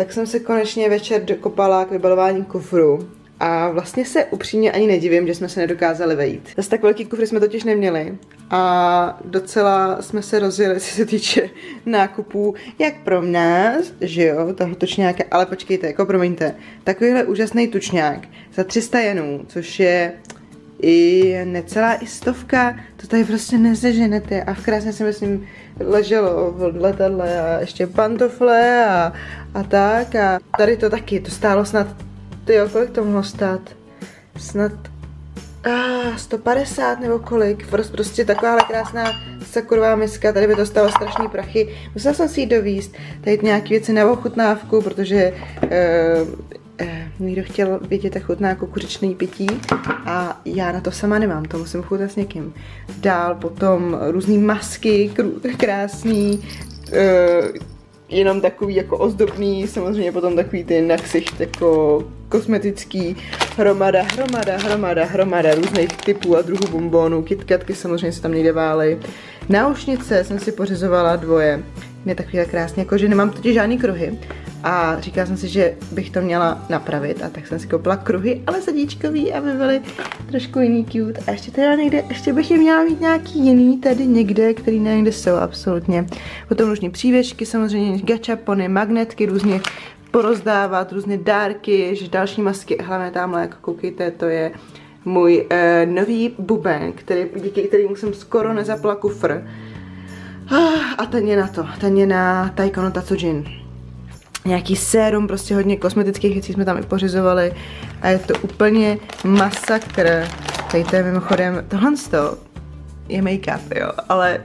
tak jsem se konečně večer dokopala k vybalování kufru. A vlastně se upřímně ani nedivím, že jsme se nedokázali vejít. Zase tak velký kufry jsme totiž neměli. A docela jsme se rozjeli, co se týče nákupů, jak pro nás, že jo, toho tučňáka, ale počkejte, jako promiňte, takovýhle úžasný tučňák za 300 jenů, což je i necelá i stovka, to tady prostě nezeženete a v krásně si myslím leželo v letadle a ještě pantofle a, a tak a tady to taky, to stálo snad, ty kolik to mohlo stát? Snad ah, 150 nebo kolik, prostě, prostě takováhle krásná sakurová miska, tady by to stalo strašný prachy. Musela jsem si ji dovíst, tady nějaký věci na ochutnávku, protože eh, někdo chtěl vědět, jak chutná kukuřičný pití a já na to sama nemám, to musím chutnat s někým. Dál potom různé masky, krásný, eh, jenom takový jako ozdobný, samozřejmě potom takový ty na ksicht jako kosmetický, hromada, hromada, hromada, hromada různých typů a druhů bombónů, kitkatky samozřejmě se tam někde válej. Náušnice jsem si pořizovala dvoje, je takový krásně, jako že nemám totiž žádný kruhy, a říkala jsem si, že bych to měla napravit a tak jsem si koupila kruhy, ale sadíčkový, aby byly trošku jiný cute. A ještě teda někde, ještě bych je měla mít nějaký jiný tady někde, který někde jsou absolutně. Potom různé přívěšky, samozřejmě gachapony, magnetky, různě porozdávat, různé dárky, že další masky, hlavně tamhle, jako koukejte, to je můj uh, nový buben, který, díky kterému jsem skoro nezapla kufr. Ah, a ten je na to, ten je na Taikono Tatsujin nějaký sérum, prostě hodně kosmetických věcí jsme tam i pořizovali a je to úplně masakr. Tady to je mimochodem, tohle je make-up, jo, ale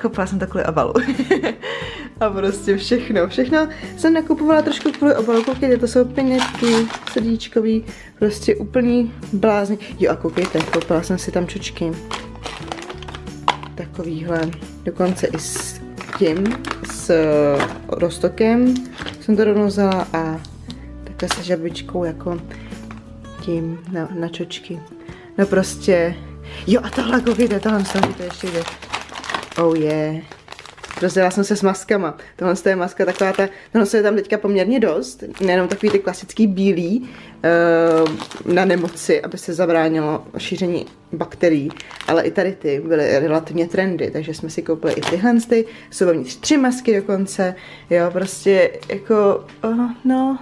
koupila jsem to kvůli obalu. a prostě všechno, všechno jsem nakupovala trošku kvůli obalu, koukejte, to jsou peněžky, srdíčkový, prostě úplný blázni. Jo a koukejte, koupila jsem si tam čočky. Takovýhle, dokonce i s tím, s roztokem, jsem to rovnou vzala a takhle se žabičkou jako tím na, na čočky. No prostě, jo a tohle koukejte, tohle jsem to ještě jde. Oh yeah. Rozdělala jsem se s maskama. Tohle je maska taková ta, tohle je tam teďka poměrně dost, nejenom takový ty klasický bílý uh, na nemoci, aby se zabránilo šíření bakterií, ale i tady ty byly relativně trendy, takže jsme si koupili i tyhle, ty, jsou vevnitř tři masky dokonce, jo, prostě jako, uh, no,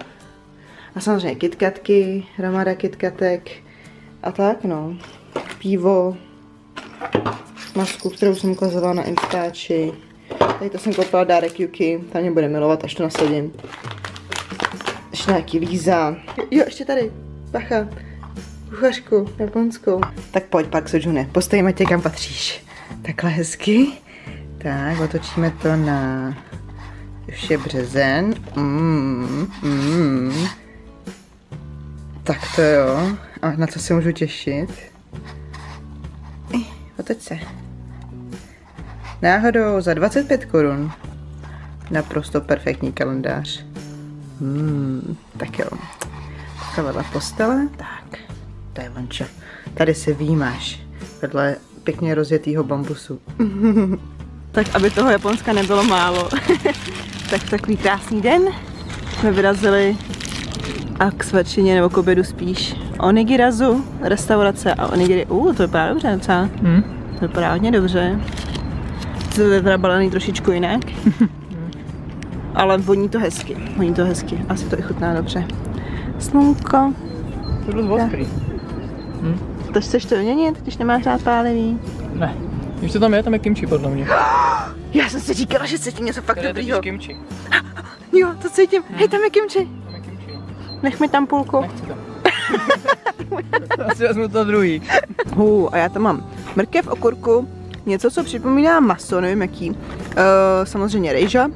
a samozřejmě kitkatky, hromada kitkatek a tak, no, pivo, masku, kterou jsem ukazovala na Instači, Tady to jsem koupila dárek Yuki, ta mě bude milovat, až to nasadím. Ještě nějaký líza. Jo, ještě tady, bacha. Kuchařku, japonskou. Tak pojď pak, Sojune, postavíme tě kam patříš. Takhle hezky. Tak, otočíme to na... Už je březen. Mm, mm. Tak to jo. A na co se můžu těšit? Otoč se. Náhodou za 25 korun. Naprosto perfektní kalendář. Hmm, tak jo. Takhle postele. Tak, to je vončo. Tady si výmáš. Vedle pěkně rozjetýho bambusu. tak aby toho Japonska nebylo málo, tak takový krásný den jsme vyrazili a k svačině nebo k obědu spíš Onigirazu, restaurace a onigiri, uh, to vypadá dobře docela. Hmm. To vypadá hodně dobře je teda balený trošičku jinak. Ale voní to hezky, voní to hezky. Asi to i chutná dobře. Slunko. To bylo osprý. Hm? To chceš to vyměnit, když nemáš rád pálivý? Ne. Když to tam je, tam je kimči podle mě. Já jsem si říkala, že cítím něco fakt Tady dobrýho. kimči. Jo, to cítím. Hmm. Hej, tam je kimči. Tam je kimči. Nech mi tam půlku. Nechci to. Asi vezmu to druhý. Uh, a já tam mám mrkev, okurku, něco, co připomíná maso, nevím jaký. Uh, samozřejmě rejža,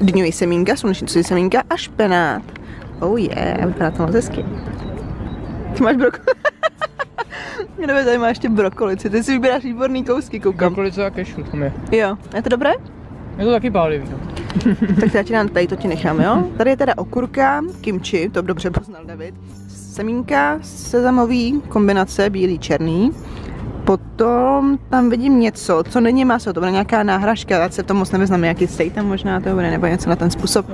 dňový semínka, slunečnicový semínka a špenát. Oh yeah, vypadá to moc hezky. Ty máš brokoli. Nebo tady máš ještě brokolici, ty si vybíráš výborný kousky, koukám. Brokolice a kešu tam je. Jo, je to dobré? Je to taky pálivý. No. tak já ti nám tady to ti nechám, jo? Tady je teda okurka, kimči, to dobře poznal David. Semínka, sezamový, kombinace, bílý, černý Potom tam vidím něco, co není maso, to bude nějaká náhražka, já se v tom moc nevyznám, nějaký tam možná to bude, nebo něco na ten způsob.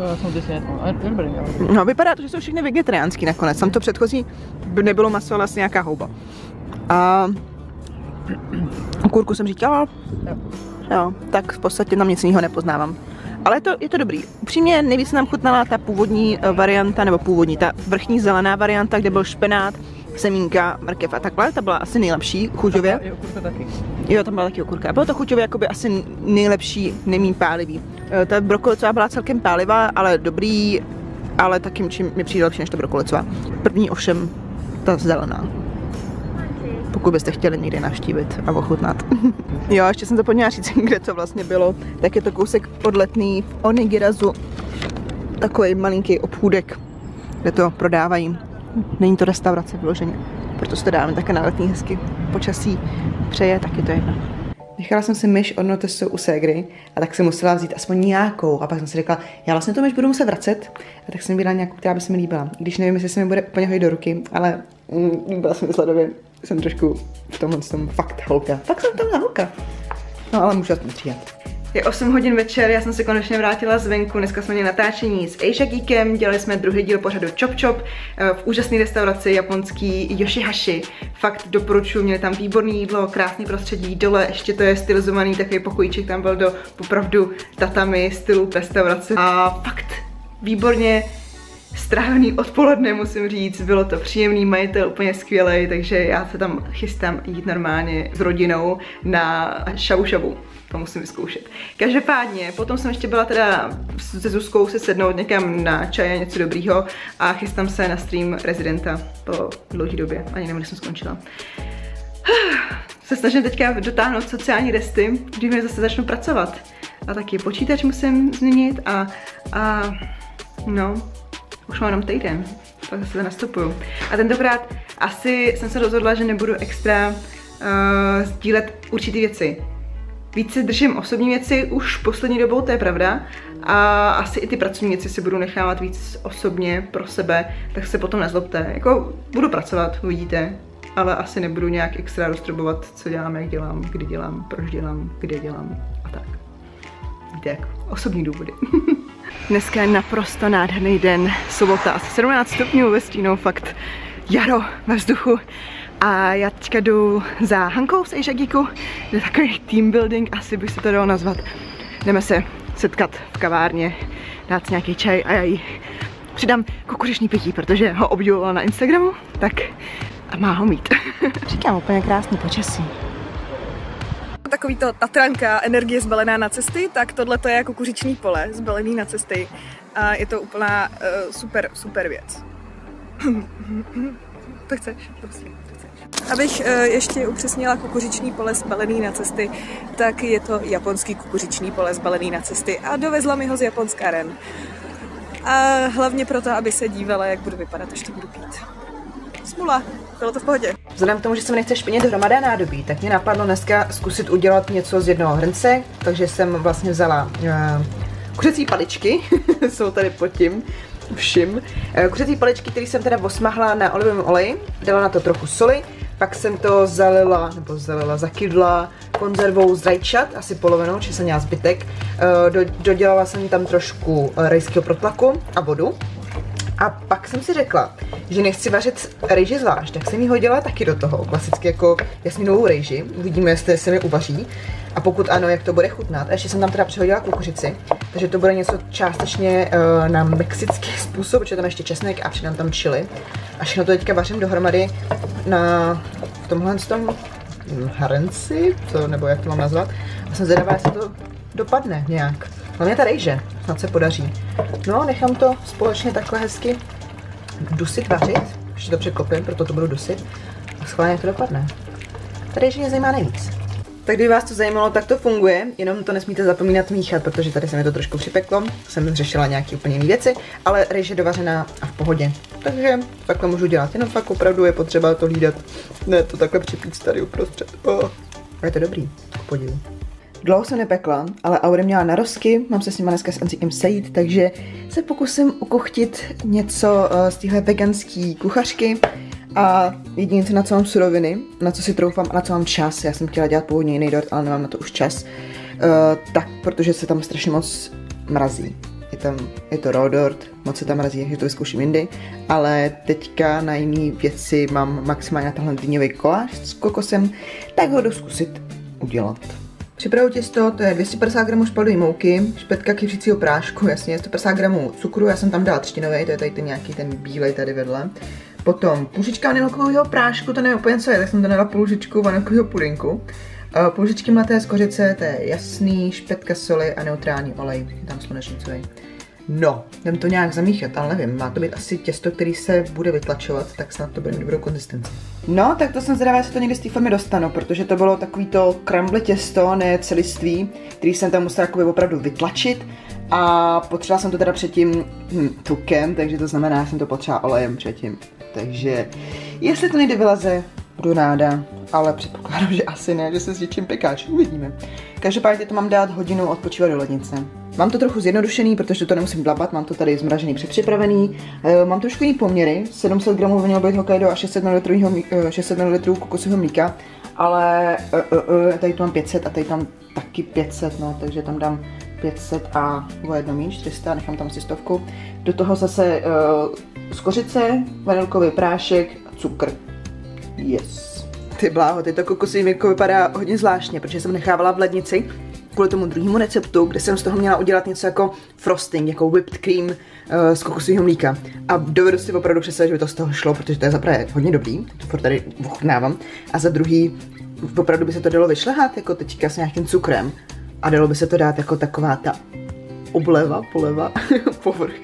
No, vypadá to, že jsou všechny vegetariánský nakonec. Tam to předchozí by nebylo maso, ale asi nějaká houba. A kurku jsem říkala, Jo. jo, tak v podstatě tam nic jiného nepoznávám. Ale to, je to dobrý. Upřímně nejvíc nám chutnala ta původní eh, varianta, nebo původní, ta vrchní zelená varianta, kde byl špenát, semínka, mrkev a takhle. Ta byla asi nejlepší chuťově. Jo, kurka taky. Jo, tam byla taky okurka. Bylo to chuťově jakoby asi nejlepší, nejmín pálivý. Eh, Ta brokolicová byla celkem pálivá, ale dobrý, ale taky čím mi přijde lepší než ta brokolicová. První ovšem ta zelená. Pokud byste chtěli někdy navštívit a ochutnat. jo, ještě jsem zapomněla říct, kde to vlastně bylo. Tak je to kousek odletný v Onigirazu. Takový malinký obchůdek, kde to prodávají. Není to restaurace vyloženě. Proto to dáme také na letní hezky. Počasí přeje, tak je to jedno. Nechala jsem si myš od notesu u ségry a tak jsem musela vzít aspoň nějakou. A pak jsem si řekla, já vlastně tu myš budu muset vracet. A tak jsem vydala nějakou, která by se mi líbila. Když nevím, jestli se mi bude úplně hodit do ruky, ale mm, líbila se mi sledově. Jsem trošku v tomhle tom fakt holka. Fakt jsem tam holka. No ale můžu aspoň přijet. Je 8 hodin večer, já jsem se konečně vrátila zvenku, dneska jsme měli natáčení s Asia Geekem, dělali jsme druhý díl pořadu Chop Chop eh, v úžasné restauraci japonský Yoshihashi. Fakt doporučuji, měli tam výborné jídlo, krásný prostředí, dole ještě to je stylizovaný takový pokojíček, tam byl do opravdu tatami stylu restaurace a fakt výborně strávený odpoledne, musím říct, bylo to příjemný, majitel úplně skvělý, takže já se tam chystám jít normálně s rodinou na šabu šabu. To musím vyzkoušet. Každopádně, potom jsem ještě byla teda se Zuzkou se sednout někam na čaj a něco dobrýho a chystám se na stream Residenta po dlouhé době. Ani nevím, kdy jsem skončila. Se snažím teďka dotáhnout sociální resty, kdy mi zase začnu pracovat. A taky počítač musím změnit a, a no, už mám jenom týden, pak zase nastupuju. A tentokrát asi jsem se rozhodla, že nebudu extra uh, sdílet určitý věci. Víc držím osobní věci už poslední dobou, to je pravda. A asi i ty pracovní věci si budu nechávat víc osobně pro sebe, tak se potom nezlobte. Jako budu pracovat, uvidíte, ale asi nebudu nějak extra roztrobovat, co dělám, jak dělám, kdy dělám, proč dělám, kde dělám a tak. Víte jak, osobní důvody. Dneska je naprosto nádherný den, sobota, asi 17 stupňů ve stínu, fakt jaro ve vzduchu. A já teďka jdu za Hankou z Asia je takový team building, asi bych se to dalo nazvat. Jdeme se setkat v kavárně, dát si nějaký čaj a já jí přidám kukuřiční pití, protože ho obdivovala na Instagramu, tak a má ho mít. Říkám úplně krásný počasí. Takový to Tatranka, energie zbalená na cesty, tak tohle to je kuřiční pole zbalený na cesty a je to úplná uh, super, super věc. to chceš, prosím. Abych uh, ještě upřesnila kukuřiční pole zbalený na cesty, tak je to japonský kukuřiční pole zbalený na cesty a dovezla mi ho z Japonska Ren. A hlavně proto, aby se dívala, jak budu vypadat, až to budu pít. Smula, bylo to v pohodě. Vzhledem k tomu, že se mi nechce špinit hromadá nádobí, tak mě napadlo dneska zkusit udělat něco z jednoho hrnce, takže jsem vlastně vzala uh, kuřecí paličky, jsou tady pod tím všim. Uh, kuřecí paličky, které jsem teda osmahla na olivovém oleji, dala na to trochu soli, pak jsem to zalila, nebo zalila, zakydla konzervou z rajčat, asi polovinou, či jsem měla zbytek. Uh, do, dodělala jsem tam trošku uh, rejského protlaku a vodu. A pak jsem si řekla, že nechci vařit rejži zvlášť, tak jsem ji hodila taky do toho, klasicky jako jasminovou rejži. Uvidíme, jestli se mi uvaří. A pokud ano, jak to bude chutnat. A ještě jsem tam teda přehodila kukuřici, takže to bude něco částečně uh, na mexický způsob, protože tam ještě česnek a přidám tam chili. A všechno to teďka vařím dohromady na v tomhle tom hrnci, co, nebo jak to mám nazvat. A jsem zvědavá, jestli to dopadne nějak. Hlavně ta rejže, snad se podaří. No, nechám to společně takhle hezky dusit, vařit. Ještě to překlopím, proto to budu dusit. A schválně jak to dopadne. Ta rejže mě zajímá nejvíc. Tak kdyby vás to zajímalo, tak to funguje, jenom to nesmíte zapomínat míchat, protože tady se mi to trošku připeklo, jsem řešila nějaké úplně jiné věci, ale rejže dovařená a v pohodě. Takže takhle můžu dělat, jenom fakt opravdu je potřeba to hlídat, ne to takhle připít tady uprostřed. Oh. A je to dobrý, k podivu. Dlouho jsem nepekla, ale Aure měla narosky, mám se s nima dneska s Anzikem sejít, takže se pokusím ukuchtit něco uh, z téhle veganské kuchařky a jediné, co na co mám suroviny, na co si troufám a na co mám čas, já jsem chtěla dělat původně jiný dort, ale nemám na to už čas, uh, tak protože se tam strašně moc mrazí. Je, tam, je to raw dort, moc se tam mrazí, takže to vyzkouším jindy, ale teďka na jiné věci mám maximálně na tenhle dýňový koláč s kokosem, tak ho jdu zkusit udělat. Připravu těsto, to je 250 gramů špaldové mouky, špetka kyřicího prášku, jasně, 150 gramů cukru, já jsem tam dala třtinový, to je tady ten nějaký ten bílej tady vedle. Potom půlžička vanilkového prášku, to nevím úplně co je, tak jsem to dala půlžičku vanilkového pudinku. Uh, půlžičky mlaté z kořice, to je jasný, špetka soli a neutrální olej, tam slunečnicový. No, jdem to nějak zamíchat, ale nevím, má to být asi těsto, který se bude vytlačovat, tak snad to bude mít dobrou konzistenci. No, tak to jsem zvědavá, jestli to někdy z té formy dostanu, protože to bylo takový to crumble těsto, ne celiství, který jsem tam musela jakoby opravdu vytlačit a potřebovala jsem to teda předtím hm, tukem, takže to znamená, že jsem to potřeba olejem předtím. Takže jestli to nejde vylaze, budu ráda, ale předpokládám, že asi ne, že se s něčím pekáč, uvidíme. Každopádně to mám dát hodinu odpočívat do lednice. Mám to trochu zjednodušený, protože to nemusím blabat, mám to tady zmražený, předpřipravený. E, mám trošku jiný poměry, 700 gramů vanil být Hokkaido a 600 ml, 600 ml kokosového mlíka, ale e, e, tady tu mám 500 a tady tam taky 500, no, takže tam dám 500 a o jedno míň, 400, nechám tam si stovku. Do toho zase uh, z kořice, vanilkový prášek cukr. Yes. Ty bláho, ty to kokosový mlíko vypadá hodně zvláštně, protože jsem nechávala v lednici kvůli tomu druhému receptu, kde jsem z toho měla udělat něco jako frosting, jako whipped cream uh, z kokosového mlíka. A dovedu si opravdu představit, že by to z toho šlo, protože to je za prvé hodně dobrý, to tady ochutnávám, a za druhý opravdu by se to dalo vyšlehat, jako teďka s nějakým cukrem. A dalo by se to dát jako taková ta obleva, poleva, povrch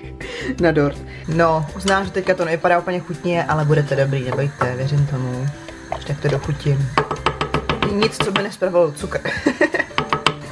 na dort. No, uznám, že teďka to nevypadá úplně chutně, ale bude to dobrý, nebojte, věřím tomu. Tak to dochutím. Nic, co by nespravilo cukr.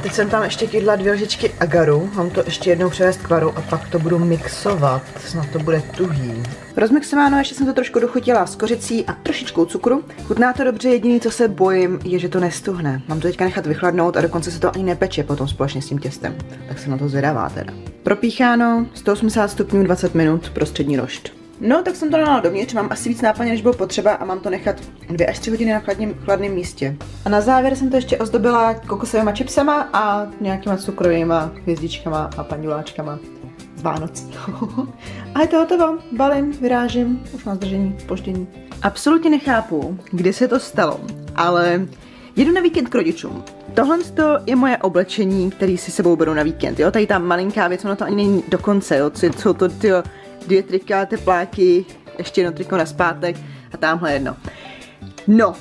Teď jsem tam ještě kydla dvě lžičky agaru, mám to ještě jednou převést k varu a pak to budu mixovat, snad to bude tuhý. Rozmixováno, ještě jsem to trošku dochutila s kořicí a trošičkou cukru. Chutná to dobře, jediný, co se bojím, je, že to nestuhne. Mám to teďka nechat vychladnout a dokonce se to ani nepeče potom společně s tím těstem. Tak jsem na to zvědavá teda. Propícháno, 180 stupňů 20 minut, prostřední rošt. No, tak jsem to dala dovnitř, mám asi víc náplně, než bylo potřeba a mám to nechat dvě až tři hodiny na chladném, chladném místě. A na závěr jsem to ještě ozdobila kokosovými čipsama a nějakýma cukrovými hvězdičkama a panduláčkama z Vánoc. a je to hotovo, balím, vyrážím, už mám zdržení, poždění. Absolutně nechápu, kdy se to stalo, ale jedu na víkend k rodičům. Tohle je moje oblečení, který si sebou beru na víkend, jo, tady ta malinká věc, ono to ani není do konce, jo, co, to, tyjo, dvě trika, tepláky, ještě jedno triko na zpátek a tamhle jedno. No,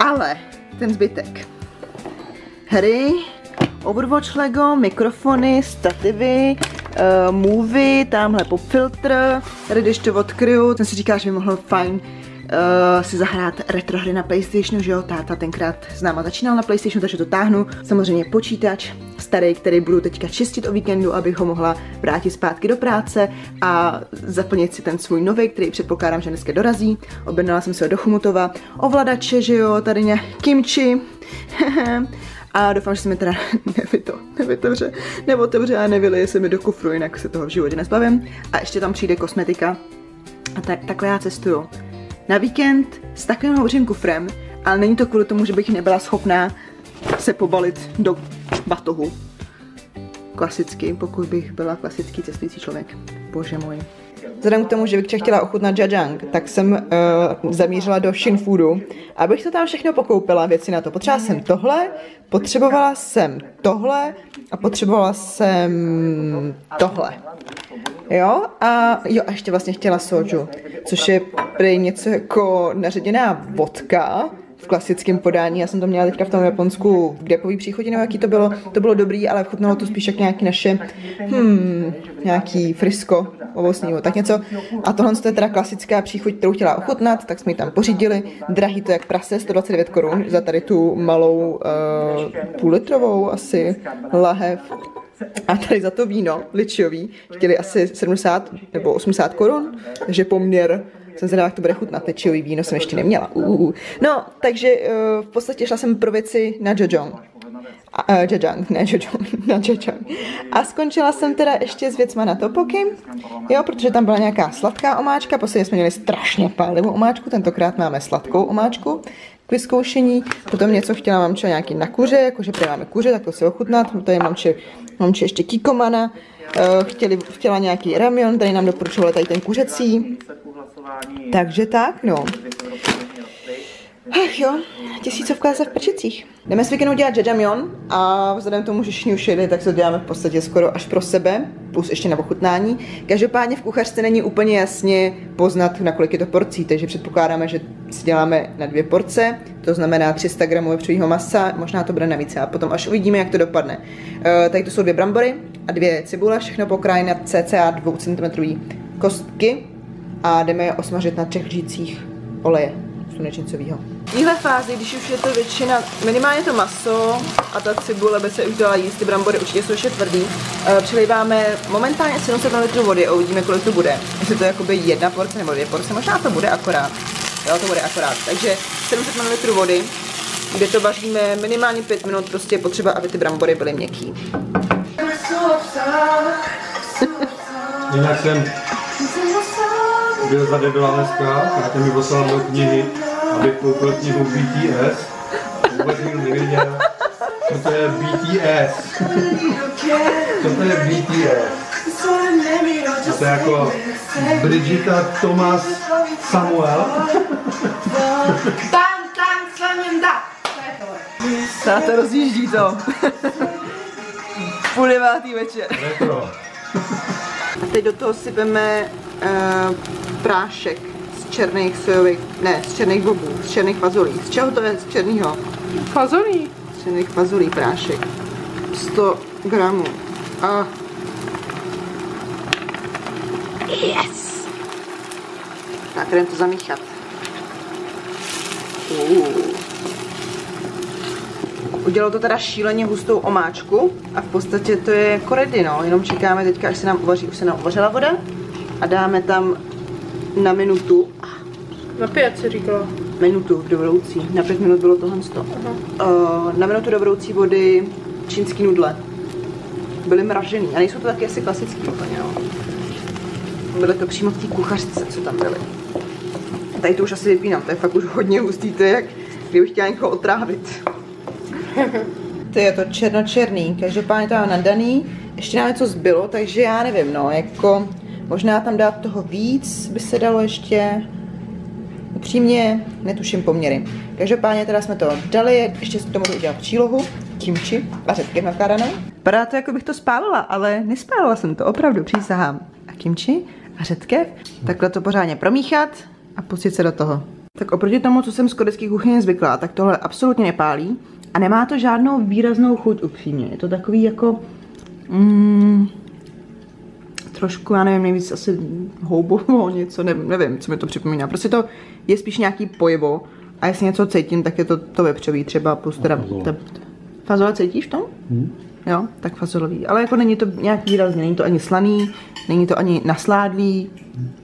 ale ten zbytek. Hry, Overwatch Lego, mikrofony, stativy, uh, movie, tamhle popfiltr, tady když to odkryju, jsem si říkal, že by mohlo fajn uh, si zahrát retro hry na Playstationu, že jo, táta tenkrát s náma začínal na Playstationu, takže to táhnu. Samozřejmě počítač, starý, který budu teďka čistit o víkendu, abych ho mohla vrátit zpátky do práce a zaplnit si ten svůj nový, který předpokládám, že dneska dorazí. Objednala jsem se ho do Chumutova, ovladače, že jo, tady nějak kimči. a doufám, že se mi teda nevyto, nevytevře, neotevře a nevylije se mi do kufru, jinak se toho v životě nezbavím. A ještě tam přijde kosmetika. A tak, takhle já cestuju na víkend s takovým obřím kufrem, ale není to kvůli tomu, že bych nebyla schopná se pobalit do batohu. Klasicky, pokud bych byla klasický cestující člověk. Bože můj. Vzhledem k tomu, že bych chtěla ochutnat jajang, tak jsem uh, zamířila do Shin Foodu, abych to tam všechno pokoupila, věci na to. Potřebovala jsem tohle, potřebovala jsem tohle a potřebovala jsem tohle. Jo, a jo, a ještě vlastně chtěla soju, což je prý něco jako naředěná vodka, v klasickém podání. Já jsem to měla teďka v tom Japonsku v depový příchodě, nebo jaký to bylo. To bylo dobrý, ale chutnalo to spíš jak nějaký naše, hmm, nějaký frisko ovocního, tak něco. A tohle je teda klasická příchuť, kterou chtěla ochutnat, tak jsme ji tam pořídili. Drahý to jak prase, 129 korun za tady tu malou uh, půlitrovou asi lahev a tady za to víno ličiový chtěli asi 70 nebo 80 korun, takže poměr jsem zvědavá, jak to bude chutnat. Ličiový víno jsem ještě neměla. Uh. No, takže uh, v podstatě šla jsem pro věci na Jojong. Uh, jajang, ne jajang, na jajang. A skončila jsem teda ještě s věcma na topoky, jo, protože tam byla nějaká sladká omáčka, posledně jsme měli strašně pálivou omáčku, tentokrát máme sladkou omáčku k vyzkoušení, potom něco chtěla mamče nějaký na kuře, jakože prý máme kuře, tak to si ochutnat, tady mamče, mamče ještě kikomana, uh, chtěli, chtěla nějaký ramion, tady nám doporučovali tady ten kuřecí, takže tak, no. Ach jo, tisícovka se v prčicích. Jdeme s víkendou dělat jajamion a vzhledem k tomu, že všichni už jeli, tak se to děláme v podstatě skoro až pro sebe, plus ještě na ochutnání. Každopádně v kuchařce není úplně jasně poznat, na kolik je to porcí, takže předpokládáme, že si děláme na dvě porce, to znamená 300 gramů vepřového masa, možná to bude navíc a potom až uvidíme, jak to dopadne. E, tady to jsou dvě brambory a dvě cibule, všechno pokrájí na cca 2 cm kostky a jdeme je osmažit na třech řících oleje slunečnicového. V téhle fázi, když už je to většina, minimálně to maso a ta cibule by se už dala jíst, ty brambory určitě jsou ještě tvrdý, uh, přilejváme momentálně 700 ml vody a uvidíme, kolik to bude. Jestli to je jakoby jedna porce nebo dvě porce, možná to bude akorát. Jo, to bude akorát. Takže 700 ml vody, kde to vaříme minimálně 5 minut, prostě je potřeba, aby ty brambory byly měkký. Jinak jsem byl za debila dneska, Káťa mi poslala do knihy, abych koupil knihu BTS. Vůbec nikdo nevěděl, co to je BTS. Co to je BTS? A to je jako Brigita Thomas Samuel. Tam, tam, slaním da. To je tohle. Táta rozjíždí to. Půl devátý večer. Retro. A teď do toho sypeme uh, prášek z černých sojových, ne, z černých bobů, z černých fazolí. Z čeho to je z černýho? Fazolí. Z černých fazolí prášek. 100 gramů. A... Yes! Tak, jdem to zamíchat. Uh. Udělalo to teda šíleně hustou omáčku a v podstatě to je ready, no. Jenom čekáme teďka, až se nám uvaří, už se nám uvařila voda a dáme tam na minutu, Na pět si říkala. minutu do vroucí, na pět minut bylo tohle sto. Uh, na minutu do vroucí vody čínský nudle. Byly mražený a nejsou to taky asi klasický úplně, no. Byly to přímo v té kuchařce, co tam byly. Tady to už asi vypínám, to je fakt už hodně hustý, to je jak kdybych chtěla někoho otrávit. to je to černočerný, každopádně to mám nadaný, ještě nám něco zbylo, takže já nevím, no, jako možná tam dát toho víc by se dalo ještě, upřímně netuším poměry. Každopádně teda jsme to dali, ještě k tomu to udělat přílohu, kimči a řetky nakládané. Vypadá to, jako bych to spálila, ale nespálila jsem to, opravdu, přísahám. A kimči a řetkev, takhle to pořádně promíchat a pustit se do toho. Tak oproti tomu, co jsem z korecké kuchyně zvyklá, tak tohle absolutně nepálí a nemá to žádnou výraznou chuť upřímně. Je to takový jako... Mm, trošku, já nevím, nejvíc asi houbovo něco, nevím, nevím, co mi to připomíná. Prostě to je spíš nějaký pojivo a jestli něco cítím, tak je to to vepřový třeba plus teda... fazole. Ta, fazole cítíš v tom? Hm? Jo, tak fazolový. Ale jako není to nějak výrazně, není to ani slaný, není to ani nasládlý,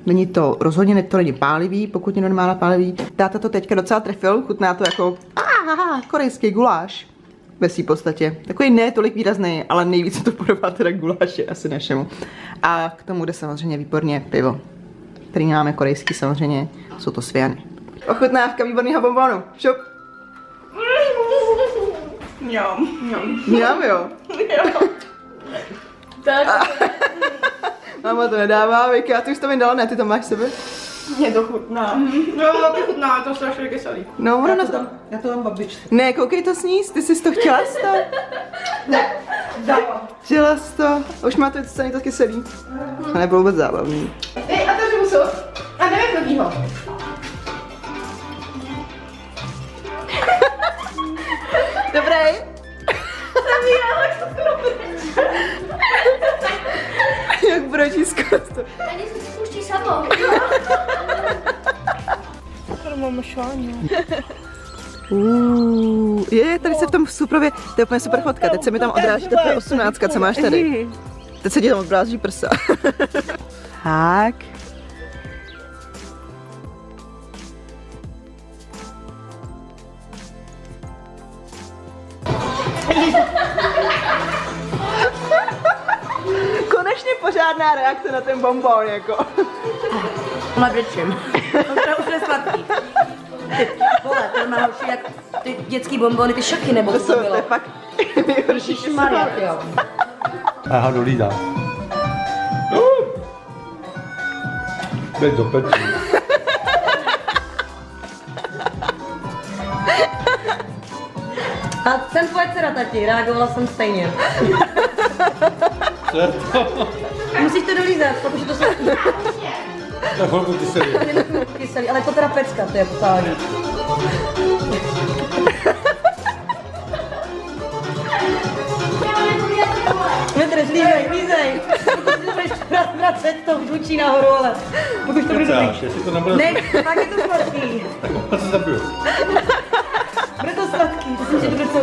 není to, rozhodně to není pálivý, pokud nemá na pálivý. Táta to teďka docela trefil, chutná to jako ah, korejský guláš ve svý podstatě. Takový ne tolik výrazný, ale nejvíce to podobá teda guláši asi našemu. A k tomu jde samozřejmě výborně pivo, který máme korejský samozřejmě, jsou to sviany. Ochutnávka výborného bonbonu. Šup. Mňam. Mňam. Jo. Tak Máma to nedává, Vika, ty už to mi dala, ne, ty to máš sebe? Mě to chutná. No, to chutná, je to strašně kyselý. No, ono na to... Já to dám babičce. Ne, koukej to sníst, ty jsi to chtěla z to? Dávám. Chtěla jsi to? A už máte scény to kyselý. To nebylo vůbec zábavný. Ej, a to musu. A nevím. Dobrý? Jak bročí skoro to. Ani se spustí samo. Tady máme šáňu. Uh, je, tady se v tom suprově, to je úplně super fotka, teď se mi tam odráží ta tvoje 18, co máš tady. Teď se ti tam odráží prsa. tak. Konečně pořádná reakce na ten bonbon, jako. Větším. To už je sladký. Ty vole, to má horší jak ty dětský bonbony, ty šoky, nebo To to to bylo. je fakt nejhorší jo. Aha, dolídá. Teď do pečí. A jsem tvoje dcera, tati, reagovala jsem stejně. Co je to? Musíš to dolízat, protože to sladký. Tak chvilku kyselý. Kyselý, ale je to teda pecka, to je totální. Petr, slízej, slízej. To budeš vracet, to žlučí nahoru, ale pokud to bude dobrý. Jestli to nebude... Ne, pak je to sladký. Tak se zabiju. Bude to sladký, to jsem ti to.